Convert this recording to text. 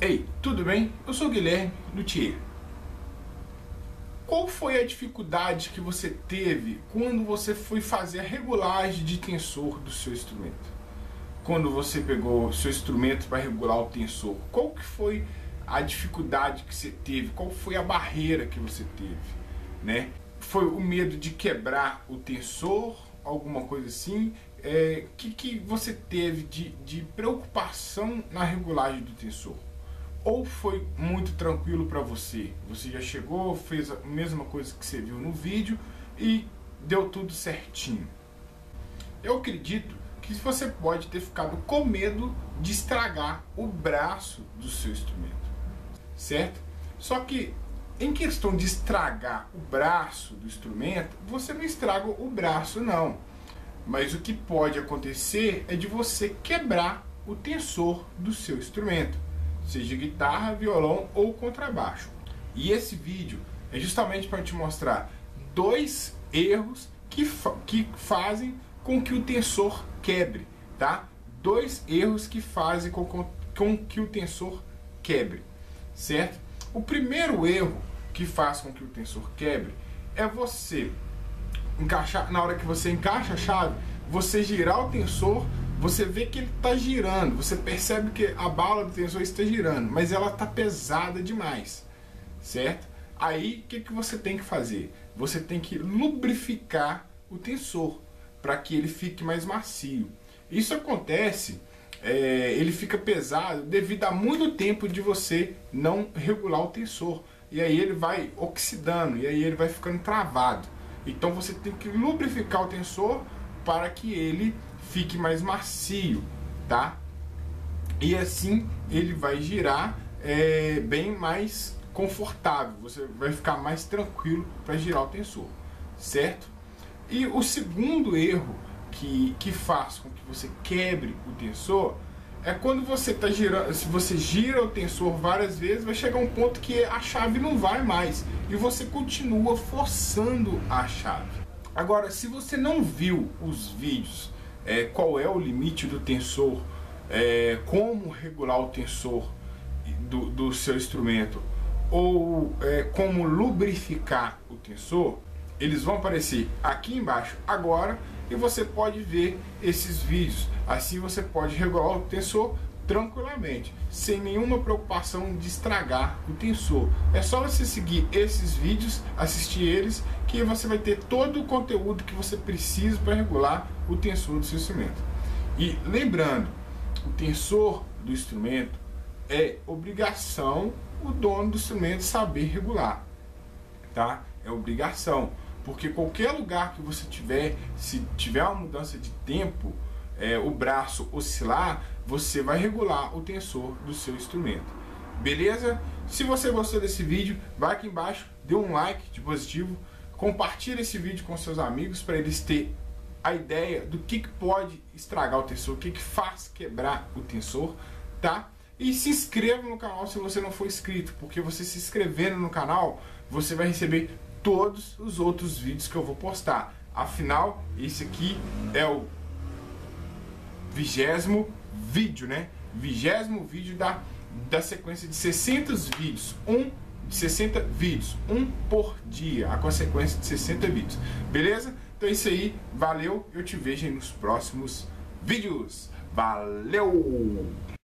Ei, tudo bem? Eu sou o Guilherme Luthier. Qual foi a dificuldade que você teve quando você foi fazer a regulagem de tensor do seu instrumento? Quando você pegou seu instrumento para regular o tensor, qual que foi a dificuldade que você teve? Qual foi a barreira que você teve? Né? Foi o medo de quebrar o tensor, alguma coisa assim? O é, que, que você teve de, de preocupação na regulagem do tensor? Ou foi muito tranquilo para você? Você já chegou, fez a mesma coisa que você viu no vídeo e deu tudo certinho. Eu acredito que você pode ter ficado com medo de estragar o braço do seu instrumento, certo? Só que em questão de estragar o braço do instrumento, você não estraga o braço não. Mas o que pode acontecer é de você quebrar o tensor do seu instrumento seja guitarra, violão ou contrabaixo. E esse vídeo é justamente para te mostrar dois erros que, fa que fazem com que o tensor quebre, tá? Dois erros que fazem com, com, com que o tensor quebre, certo? O primeiro erro que faz com que o tensor quebre é você encaixar, na hora que você encaixa a chave, você girar o tensor você vê que ele está girando, você percebe que a bala do tensor está girando, mas ela está pesada demais, certo? Aí o que, que você tem que fazer? Você tem que lubrificar o tensor para que ele fique mais macio. Isso acontece, é, ele fica pesado devido a muito tempo de você não regular o tensor. E aí ele vai oxidando, e aí ele vai ficando travado. Então você tem que lubrificar o tensor para que ele fique mais macio, tá? E assim ele vai girar é, bem mais confortável, você vai ficar mais tranquilo para girar o tensor, certo? E o segundo erro que, que faz com que você quebre o tensor é quando você está girando, se você gira o tensor várias vezes, vai chegar um ponto que a chave não vai mais e você continua forçando a chave. Agora, se você não viu os vídeos é, qual é o limite do tensor, é, como regular o tensor do, do seu instrumento? Ou é, como lubrificar o tensor, eles vão aparecer aqui embaixo agora e você pode ver esses vídeos. Assim você pode regular o tensor tranquilamente, sem nenhuma preocupação de estragar o tensor. É só você seguir esses vídeos, assistir eles, que você vai ter todo o conteúdo que você precisa para regular o tensor do seu instrumento. E lembrando, o tensor do instrumento é obrigação o dono do instrumento saber regular, tá? É obrigação, porque qualquer lugar que você tiver, se tiver uma mudança de tempo, é, o braço oscilar, você vai regular o tensor do seu instrumento. Beleza? Se você gostou desse vídeo, vai aqui embaixo, dê um like de positivo, compartilhe esse vídeo com seus amigos para eles terem a ideia do que, que pode estragar o tensor, o que, que faz quebrar o tensor, tá? E se inscreva no canal se você não for inscrito, porque você se inscrevendo no canal, você vai receber todos os outros vídeos que eu vou postar. Afinal, esse aqui é o vigésimo vídeo, né? Vigésimo vídeo da, da sequência de 60 vídeos. Um de 60 vídeos, um por dia, a consequência de 60 vídeos. Beleza? Então é isso aí, valeu, eu te vejo nos próximos vídeos. Valeu!